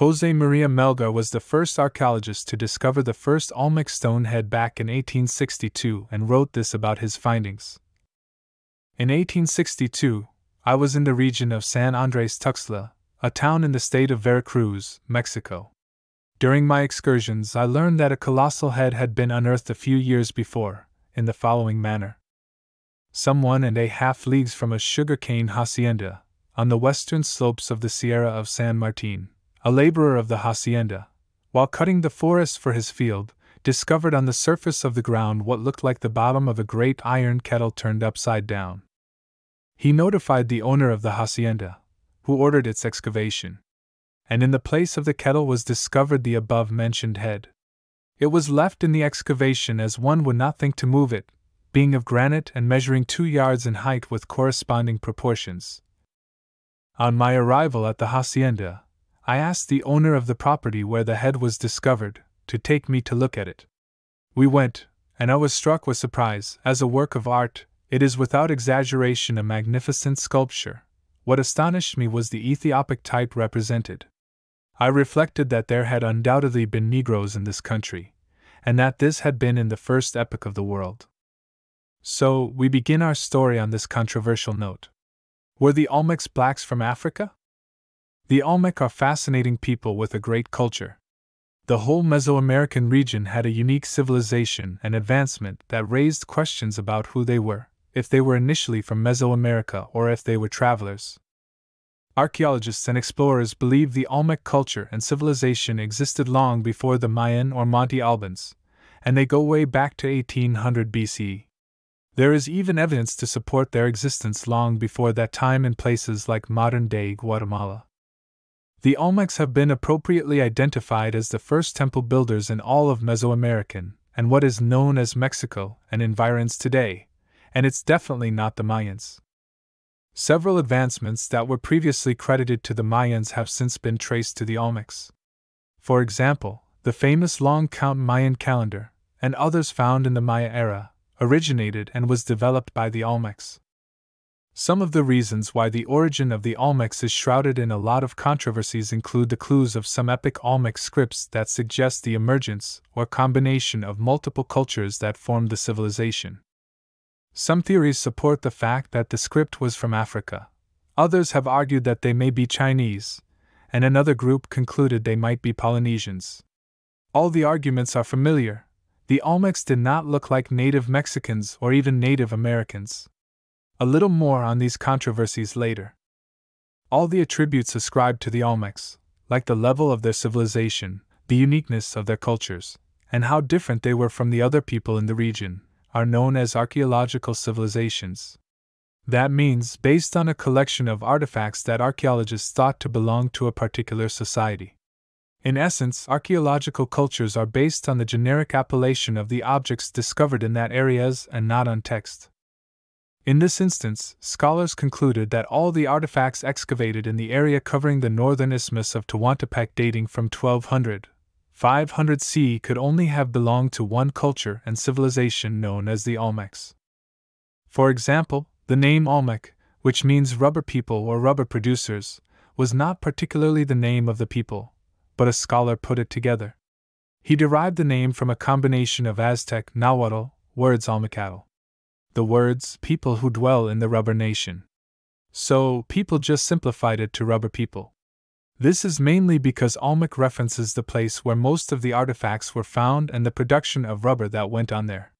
Jose Maria Melgar was the first archaeologist to discover the first Olmec stone head back in 1862 and wrote this about his findings. In 1862, I was in the region of San Andres Tuxtla, a town in the state of Veracruz, Mexico. During my excursions, I learned that a colossal head had been unearthed a few years before, in the following manner. Some one and a half leagues from a sugarcane hacienda, on the western slopes of the Sierra of San Martin, a laborer of the hacienda, while cutting the forest for his field, discovered on the surface of the ground what looked like the bottom of a great iron kettle turned upside down. He notified the owner of the hacienda, who ordered its excavation and in the place of the kettle was discovered the above mentioned head. It was left in the excavation as one would not think to move it, being of granite and measuring two yards in height with corresponding proportions. On my arrival at the hacienda, I asked the owner of the property where the head was discovered to take me to look at it. We went, and I was struck with surprise. As a work of art, it is without exaggeration a magnificent sculpture. What astonished me was the Ethiopic type represented. I reflected that there had undoubtedly been Negroes in this country, and that this had been in the first epoch of the world. So, we begin our story on this controversial note. Were the Olmecs blacks from Africa? The Olmec are fascinating people with a great culture. The whole Mesoamerican region had a unique civilization and advancement that raised questions about who they were, if they were initially from Mesoamerica or if they were travelers. Archaeologists and explorers believe the Olmec culture and civilization existed long before the Mayan or Monte Albans, and they go way back to 1800 BCE. There is even evidence to support their existence long before that time in places like modern day Guatemala. The Olmecs have been appropriately identified as the first temple builders in all of Mesoamerican and what is known as Mexico and environs today, and it's definitely not the Mayans. Several advancements that were previously credited to the Mayans have since been traced to the Olmecs. For example, the famous long count Mayan calendar, and others found in the Maya era, originated and was developed by the Olmecs. Some of the reasons why the origin of the Olmecs is shrouded in a lot of controversies include the clues of some epic Olmec scripts that suggest the emergence or combination of multiple cultures that formed the civilization. Some theories support the fact that the script was from Africa. Others have argued that they may be Chinese, and another group concluded they might be Polynesians. All the arguments are familiar. The Olmecs did not look like native Mexicans or even Native Americans. A little more on these controversies later. All the attributes ascribed to the Olmecs, like the level of their civilization, the uniqueness of their cultures, and how different they were from the other people in the region, are known as archaeological civilizations. That means based on a collection of artifacts that archaeologists thought to belong to a particular society. In essence, archaeological cultures are based on the generic appellation of the objects discovered in that areas and not on text. In this instance, scholars concluded that all the artifacts excavated in the area covering the northern isthmus of Tehuantepec dating from 1200 500 C could only have belonged to one culture and civilization known as the Olmecs. For example, the name Olmec, which means rubber people or rubber producers, was not particularly the name of the people, but a scholar put it together. He derived the name from a combination of Aztec Nahuatl words Olmecatl. The words people who dwell in the rubber nation. So, people just simplified it to rubber people. This is mainly because Olmec references the place where most of the artifacts were found and the production of rubber that went on there.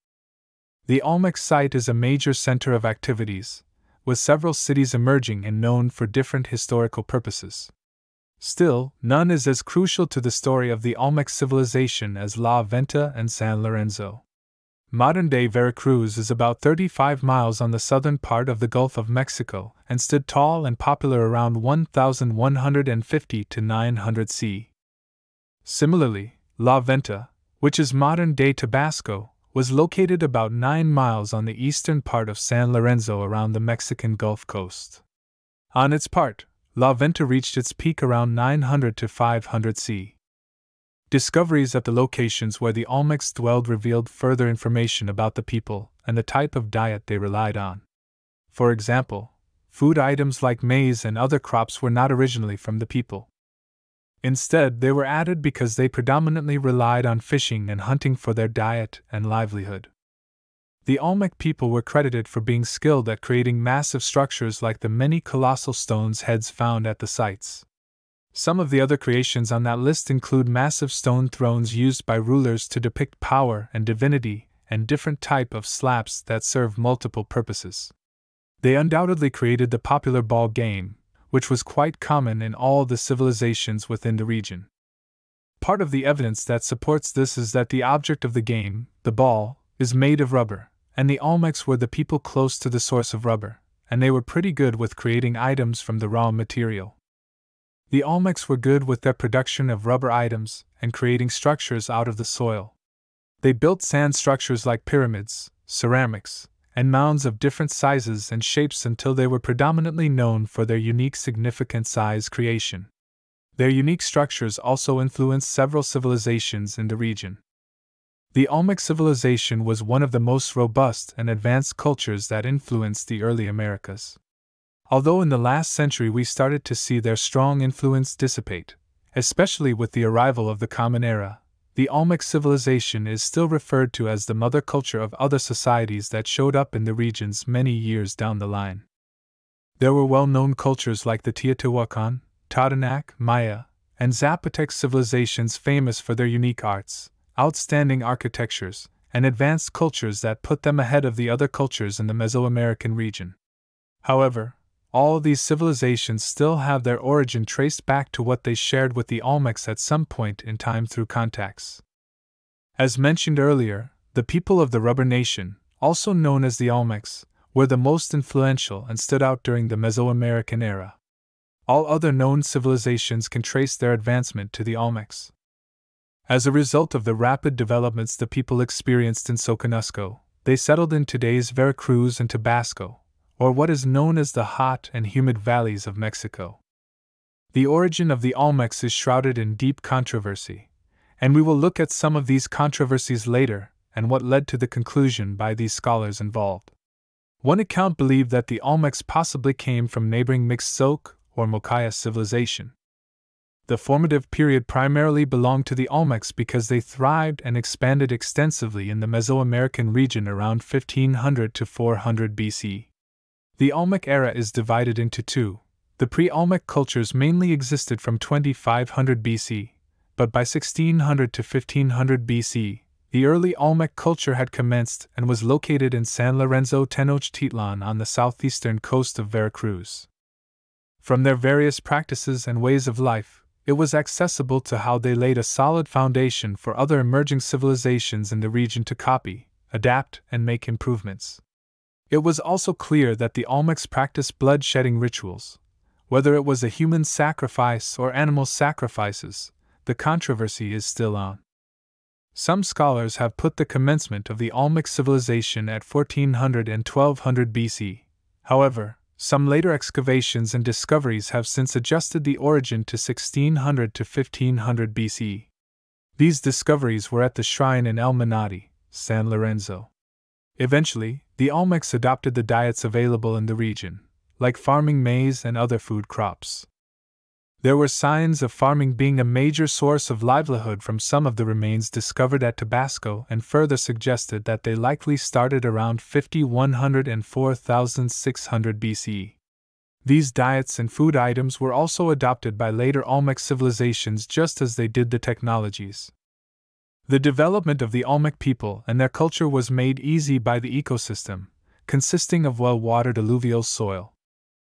The Olmec site is a major center of activities, with several cities emerging and known for different historical purposes. Still, none is as crucial to the story of the Olmec civilization as La Venta and San Lorenzo. Modern day Veracruz is about 35 miles on the southern part of the Gulf of Mexico and stood tall and popular around 1150 to 900 C. Similarly, La Venta, which is modern day Tabasco, was located about 9 miles on the eastern part of San Lorenzo around the Mexican Gulf Coast. On its part, La Venta reached its peak around 900 to 500 C. Discoveries at the locations where the Olmecs dwelled revealed further information about the people and the type of diet they relied on. For example, food items like maize and other crops were not originally from the people. Instead, they were added because they predominantly relied on fishing and hunting for their diet and livelihood. The Olmec people were credited for being skilled at creating massive structures like the many colossal stones heads found at the sites. Some of the other creations on that list include massive stone thrones used by rulers to depict power and divinity, and different type of slaps that serve multiple purposes. They undoubtedly created the popular ball game, which was quite common in all the civilizations within the region. Part of the evidence that supports this is that the object of the game, the ball, is made of rubber, and the Olmecs were the people close to the source of rubber, and they were pretty good with creating items from the raw material. The Olmecs were good with their production of rubber items and creating structures out of the soil. They built sand structures like pyramids, ceramics, and mounds of different sizes and shapes until they were predominantly known for their unique significant size creation. Their unique structures also influenced several civilizations in the region. The Olmec civilization was one of the most robust and advanced cultures that influenced the early Americas. Although in the last century we started to see their strong influence dissipate, especially with the arrival of the Common Era, the Olmec civilization is still referred to as the mother culture of other societies that showed up in the regions many years down the line. There were well known cultures like the Teotihuacan, Totonac, Maya, and Zapotec civilizations famous for their unique arts, outstanding architectures, and advanced cultures that put them ahead of the other cultures in the Mesoamerican region. However, all these civilizations still have their origin traced back to what they shared with the Olmecs at some point in time through contacts. As mentioned earlier, the people of the Rubber Nation, also known as the Olmecs, were the most influential and stood out during the Mesoamerican era. All other known civilizations can trace their advancement to the Olmecs. As a result of the rapid developments the people experienced in Soconusco, they settled in today's Veracruz and Tabasco, or what is known as the hot and humid valleys of Mexico. The origin of the Olmecs is shrouded in deep controversy, and we will look at some of these controversies later and what led to the conclusion by these scholars involved. One account believed that the Olmecs possibly came from neighboring Mixoc or Mokaya civilization. The formative period primarily belonged to the Olmecs because they thrived and expanded extensively in the Mesoamerican region around 1500 to 400 BC. The Olmec era is divided into two. The pre Olmec cultures mainly existed from 2500 BC, but by 1600 to 1500 BC, the early Olmec culture had commenced and was located in San Lorenzo Tenochtitlan on the southeastern coast of Veracruz. From their various practices and ways of life, it was accessible to how they laid a solid foundation for other emerging civilizations in the region to copy, adapt, and make improvements. It was also clear that the Olmecs practiced blood shedding rituals. Whether it was a human sacrifice or animal sacrifices, the controversy is still on. Some scholars have put the commencement of the Olmec civilization at 1400 and 1200 BC. However, some later excavations and discoveries have since adjusted the origin to 1600 to 1500 BC. These discoveries were at the shrine in El San Lorenzo. Eventually, the Olmecs adopted the diets available in the region, like farming maize and other food crops. There were signs of farming being a major source of livelihood from some of the remains discovered at Tabasco and further suggested that they likely started around 5100 and 4600 BC. These diets and food items were also adopted by later Olmec civilizations just as they did the technologies. The development of the Olmec people and their culture was made easy by the ecosystem, consisting of well watered alluvial soil.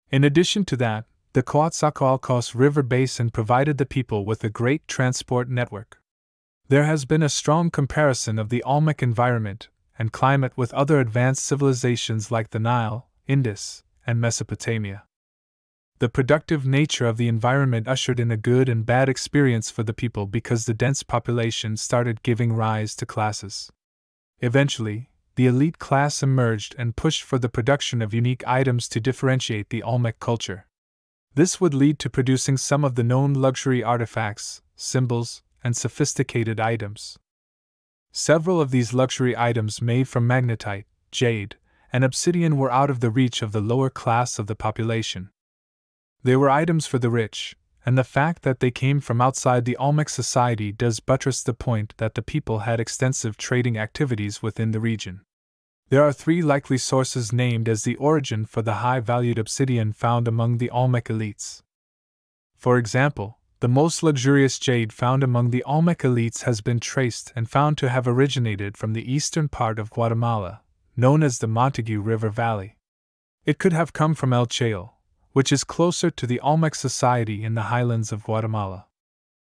In addition to that, the Coatzacoalcos River basin provided the people with a great transport network. There has been a strong comparison of the Olmec environment and climate with other advanced civilizations like the Nile, Indus, and Mesopotamia. The productive nature of the environment ushered in a good and bad experience for the people because the dense population started giving rise to classes. Eventually, the elite class emerged and pushed for the production of unique items to differentiate the Olmec culture. This would lead to producing some of the known luxury artifacts, symbols, and sophisticated items. Several of these luxury items made from magnetite, jade, and obsidian were out of the reach of the lower class of the population. They were items for the rich, and the fact that they came from outside the Olmec society does buttress the point that the people had extensive trading activities within the region. There are three likely sources named as the origin for the high valued obsidian found among the Olmec elites. For example, the most luxurious jade found among the Olmec elites has been traced and found to have originated from the eastern part of Guatemala, known as the Motagua River Valley. It could have come from El Chayal, which is closer to the Olmec society in the highlands of Guatemala.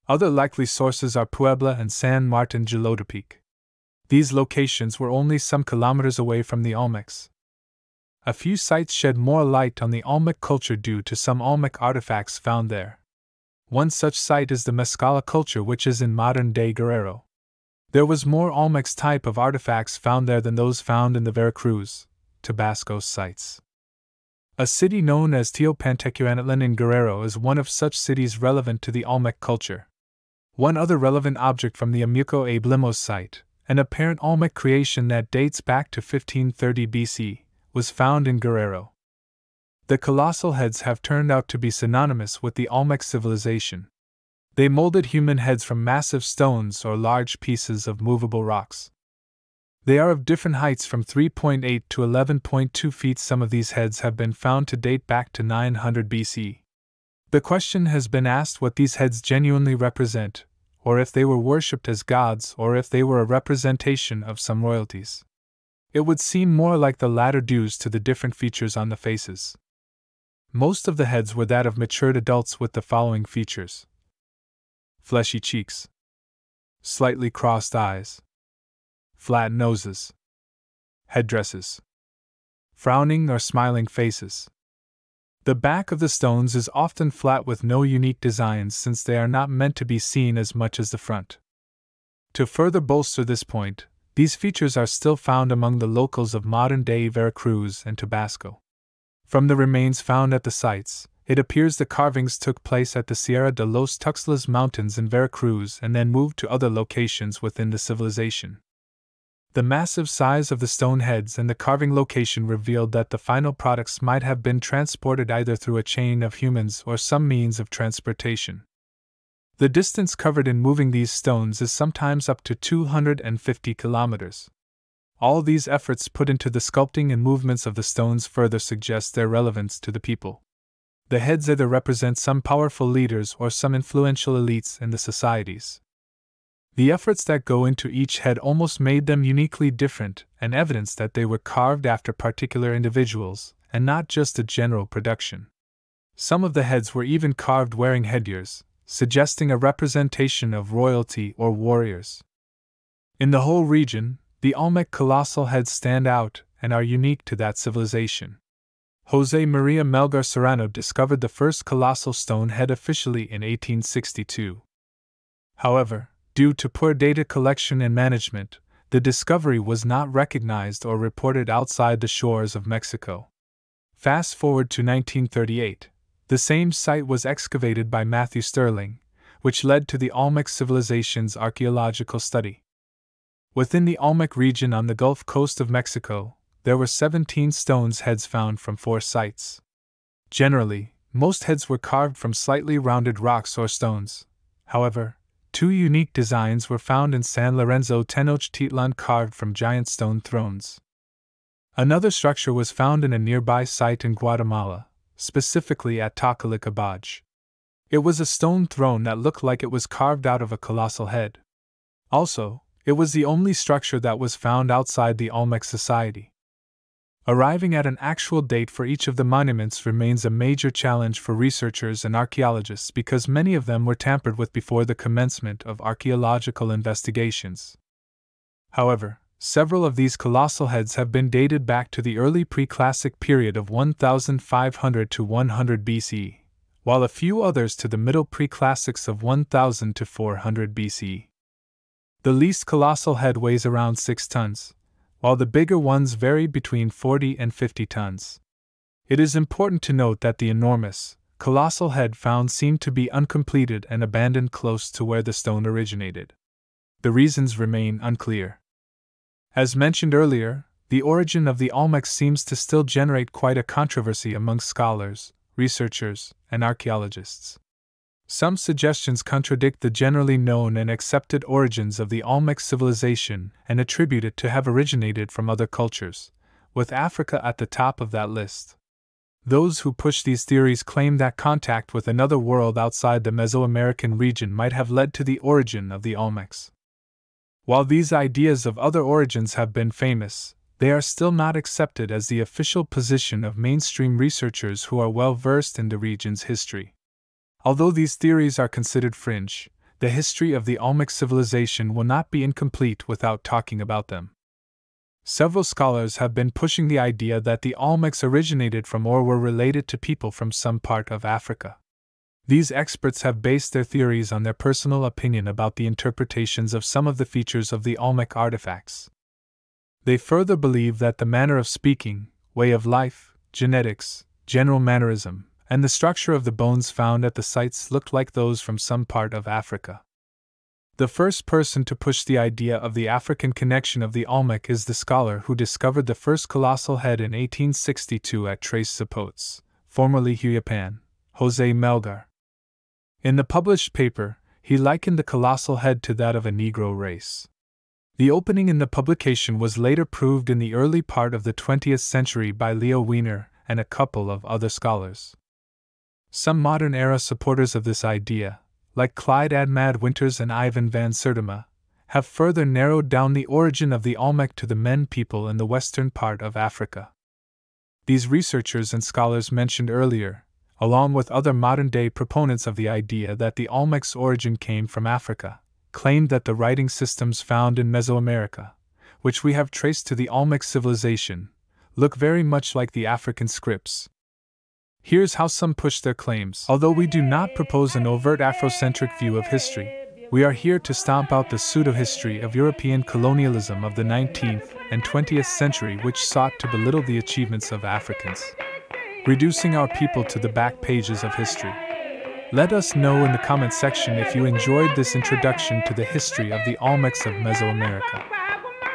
Other likely sources are Puebla and San Martin Jilotepeque. These locations were only some kilometers away from the Olmecs. A few sites shed more light on the Olmec culture due to some Olmec artifacts found there. One such site is the Mescala culture, which is in modern day Guerrero. There was more Olmecs type of artifacts found there than those found in the Veracruz, Tabasco sites. A city known as Teopantecuanitlan in Guerrero is one of such cities relevant to the Olmec culture. One other relevant object from the Amuco a Blimos site, an apparent Olmec creation that dates back to 1530 BC, was found in Guerrero. The colossal heads have turned out to be synonymous with the Olmec civilization. They molded human heads from massive stones or large pieces of movable rocks. They are of different heights from 3.8 to 11.2 feet. Some of these heads have been found to date back to 900 BC. The question has been asked what these heads genuinely represent, or if they were worshipped as gods, or if they were a representation of some royalties. It would seem more like the latter due to the different features on the faces. Most of the heads were that of matured adults with the following features fleshy cheeks, slightly crossed eyes, flat noses, headdresses, frowning or smiling faces. The back of the stones is often flat with no unique designs since they are not meant to be seen as much as the front. To further bolster this point, these features are still found among the locals of modern day Veracruz and Tabasco. From the remains found at the sites, it appears the carvings took place at the Sierra de los Tuxtlas Mountains in Veracruz and then moved to other locations within the civilization. The massive size of the stone heads and the carving location revealed that the final products might have been transported either through a chain of humans or some means of transportation. The distance covered in moving these stones is sometimes up to 250 kilometers. All these efforts put into the sculpting and movements of the stones further suggest their relevance to the people. The heads either represent some powerful leaders or some influential elites in the societies. The efforts that go into each head almost made them uniquely different and evidence that they were carved after particular individuals, and not just a general production. Some of the heads were even carved wearing headgears, suggesting a representation of royalty or warriors. In the whole region, the Olmec colossal heads stand out and are unique to that civilization. Jose Maria Melgar Serrano discovered the first colossal stone head officially in 1862. However, Due to poor data collection and management, the discovery was not recognized or reported outside the shores of Mexico. Fast forward to 1938, the same site was excavated by Matthew Stirling, which led to the Olmec civilization's archaeological study. Within the Olmec region on the Gulf Coast of Mexico, there were 17 stones heads found from four sites. Generally, most heads were carved from slightly rounded rocks or stones. However, Two unique designs were found in San Lorenzo Tenochtitlan carved from giant stone thrones. Another structure was found in a nearby site in Guatemala, specifically at Takalik Abaj. It was a stone throne that looked like it was carved out of a colossal head. Also, it was the only structure that was found outside the Olmec society. Arriving at an actual date for each of the monuments remains a major challenge for researchers and archaeologists because many of them were tampered with before the commencement of archaeological investigations. However, several of these colossal heads have been dated back to the early preclassic period of 1500 to 100 BC, while a few others to the middle preclassics of 1000 to 400 BC. The least colossal head weighs around 6 tons, while the bigger ones vary between 40 and 50 tons. It is important to note that the enormous, colossal head found seemed to be uncompleted and abandoned close to where the stone originated. The reasons remain unclear. As mentioned earlier, the origin of the Olmecs seems to still generate quite a controversy among scholars, researchers, and archaeologists. Some suggestions contradict the generally known and accepted origins of the Olmec civilization and attribute it to have originated from other cultures, with Africa at the top of that list. Those who push these theories claim that contact with another world outside the Mesoamerican region might have led to the origin of the Olmecs. While these ideas of other origins have been famous, they are still not accepted as the official position of mainstream researchers who are well versed in the region's history. Although these theories are considered fringe, the history of the Olmec civilization will not be incomplete without talking about them. Several scholars have been pushing the idea that the Olmecs originated from or were related to people from some part of Africa. These experts have based their theories on their personal opinion about the interpretations of some of the features of the Olmec artifacts. They further believe that the manner of speaking, way of life, genetics, general mannerism, and the structure of the bones found at the sites looked like those from some part of Africa. The first person to push the idea of the African connection of the Olmec is the scholar who discovered the first colossal head in 1862 at Tres Zapotes, formerly Hueyapan, Jose Melgar. In the published paper, he likened the colossal head to that of a Negro race. The opening in the publication was later proved in the early part of the 20th century by Leo Wiener and a couple of other scholars. Some modern era supporters of this idea, like Clyde Ahmad Winters and Ivan van Sertima, have further narrowed down the origin of the Olmec to the Men people in the western part of Africa. These researchers and scholars mentioned earlier, along with other modern day proponents of the idea that the Olmec's origin came from Africa, claimed that the writing systems found in Mesoamerica, which we have traced to the Olmec civilization, look very much like the African scripts, Here's how some push their claims. Although we do not propose an overt Afrocentric view of history, we are here to stomp out the pseudo history of European colonialism of the 19th and 20th century, which sought to belittle the achievements of Africans, reducing our people to the back pages of history. Let us know in the comment section if you enjoyed this introduction to the history of the Olmecs of Mesoamerica.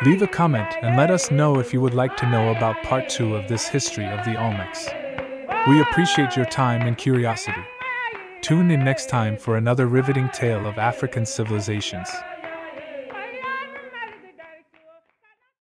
Leave a comment and let us know if you would like to know about part 2 of this history of the Olmecs. We appreciate your time and curiosity. Tune in next time for another riveting tale of African civilizations.